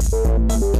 Música